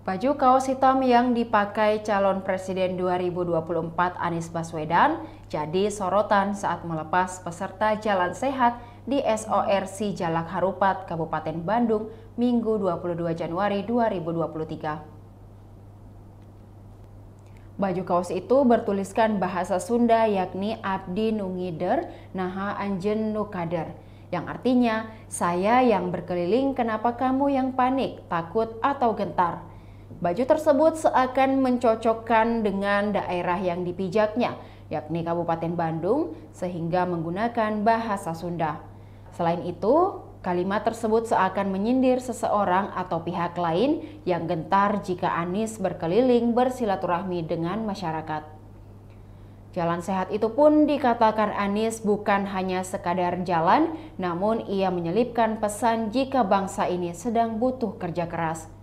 Baju kaos hitam yang dipakai calon presiden 2024 Anies Baswedan jadi sorotan saat melepas peserta jalan sehat di SORC Jalak Harupat, Kabupaten Bandung, Minggu 22 Januari 2023. Baju kaos itu bertuliskan bahasa Sunda yakni Abdi Nungider Naha Anjen Nukader yang artinya saya yang berkeliling kenapa kamu yang panik, takut atau gentar. Baju tersebut seakan mencocokkan dengan daerah yang dipijaknya, yakni Kabupaten Bandung, sehingga menggunakan bahasa Sunda. Selain itu, kalimat tersebut seakan menyindir seseorang atau pihak lain yang gentar jika Anies berkeliling bersilaturahmi dengan masyarakat. Jalan sehat itu pun dikatakan Anies bukan hanya sekadar jalan, namun ia menyelipkan pesan jika bangsa ini sedang butuh kerja keras.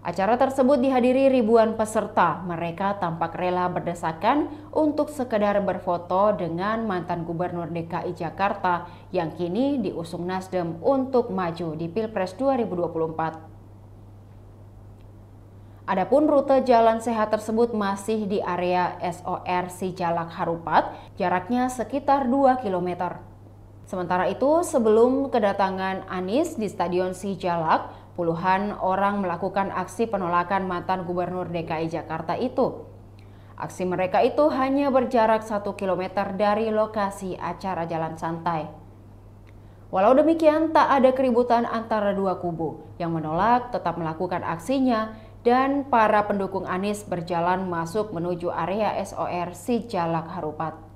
Acara tersebut dihadiri ribuan peserta. Mereka tampak rela berdesakan untuk sekedar berfoto dengan mantan Gubernur DKI Jakarta yang kini diusung Nasdem untuk maju di Pilpres 2024. Adapun rute jalan sehat tersebut masih di area SOR Sijalak Harupat, jaraknya sekitar 2 km. Sementara itu, sebelum kedatangan Anies di Stadion Sijalak, Puluhan orang melakukan aksi penolakan mantan Gubernur DKI Jakarta itu. Aksi mereka itu hanya berjarak satu kilometer dari lokasi acara jalan santai. Walau demikian, tak ada keributan antara dua kubu yang menolak tetap melakukan aksinya dan para pendukung Anies berjalan masuk menuju area SOR Sijalak Harupat.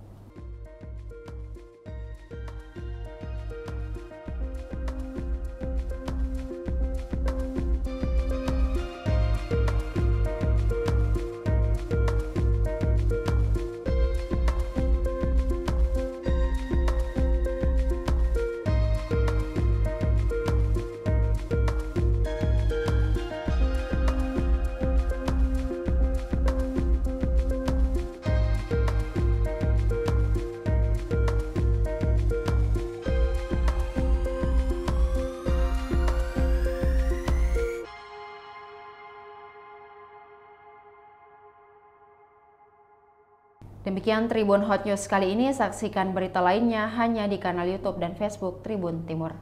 Demikian Tribun Hot News kali ini. Saksikan berita lainnya hanya di kanal YouTube dan Facebook Tribun Timur.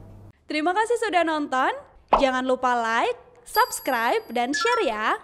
Terima kasih sudah nonton. Jangan lupa like, subscribe, dan share ya.